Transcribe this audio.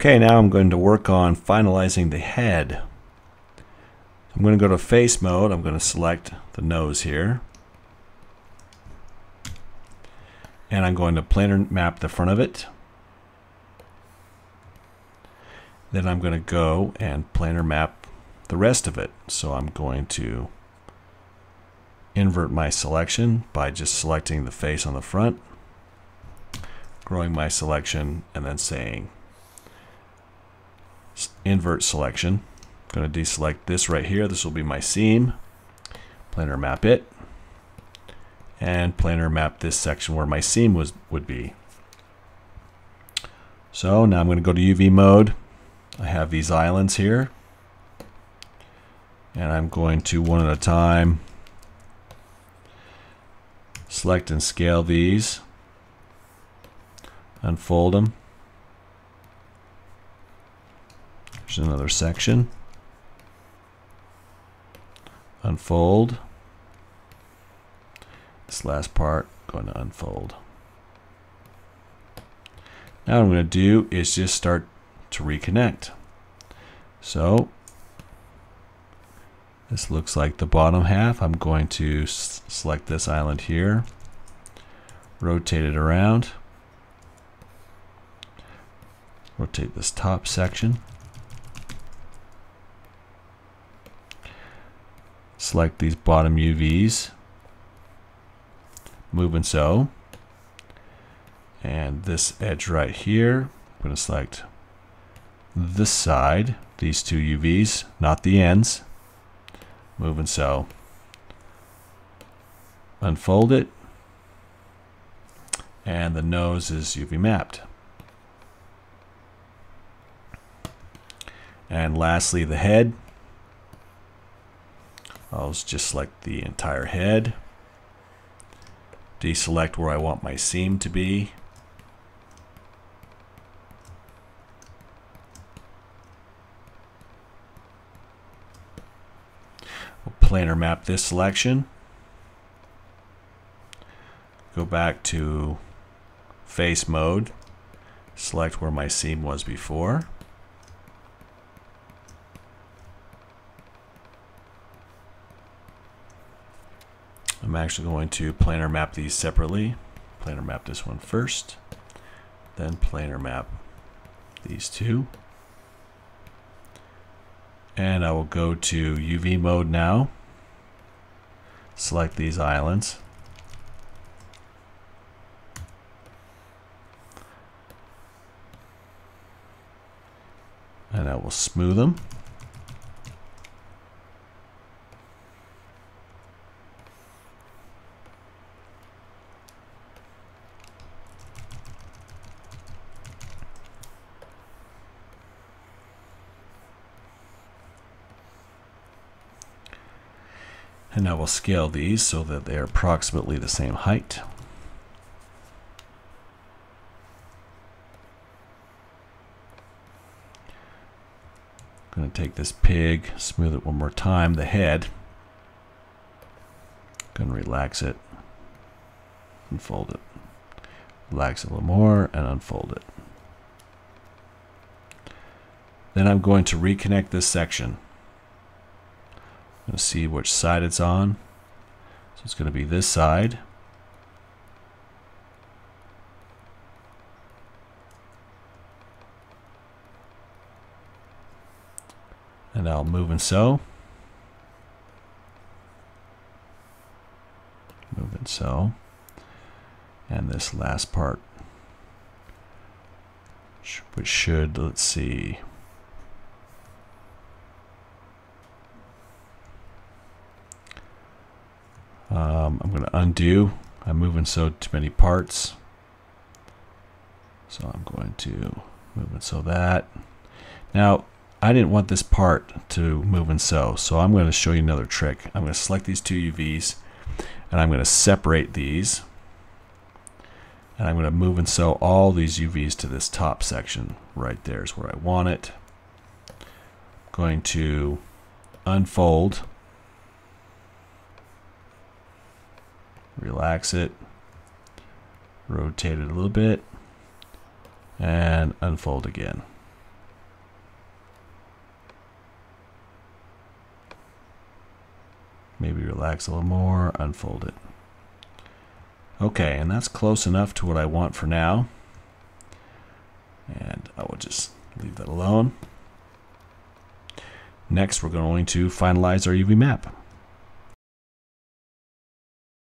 Okay, now I'm going to work on finalizing the head. I'm going to go to face mode. I'm going to select the nose here. And I'm going to planar map the front of it. Then I'm going to go and planar map the rest of it. So I'm going to invert my selection by just selecting the face on the front, growing my selection, and then saying invert selection. I'm going to deselect this right here. This will be my seam. Planar map it. And planar map this section where my seam was would be. So now I'm going to go to UV mode. I have these islands here. And I'm going to one at a time select and scale these. Unfold them. There's another section. Unfold. This last part, going to unfold. Now what I'm going to do is just start to reconnect. So this looks like the bottom half. I'm going to select this island here, rotate it around, rotate this top section. Select these bottom UVs, move and sew. And this edge right here, I'm going to select this side, these two UVs, not the ends. Move and sew. Unfold it. And the nose is UV mapped. And lastly, the head. I'll just select the entire head. Deselect where I want my seam to be. We'll planar map this selection. Go back to face mode. Select where my seam was before. I'm actually going to planar map these separately. Planar map this one first, then planar map these two. And I will go to UV mode now. Select these islands. And I will smooth them. And I will scale these so that they are approximately the same height. I'm going to take this pig, smooth it one more time, the head. Going to relax it, unfold it. Relax it a little more and unfold it. Then I'm going to reconnect this section to see which side it's on. So it's going to be this side. And I'll move and sew. Move and sew. And this last part, which should, let's see, Um, I'm going to undo. I'm moving so too many parts. So I'm going to move and sew that. Now, I didn't want this part to move and sew, so I'm going to show you another trick. I'm going to select these two UVs, and I'm going to separate these. And I'm going to move and sew all these UVs to this top section. Right there is where I want it. I'm going to unfold relax it, rotate it a little bit, and unfold again. Maybe relax a little more, unfold it. Okay, and that's close enough to what I want for now. And I will just leave that alone. Next, we're going to finalize our UV map.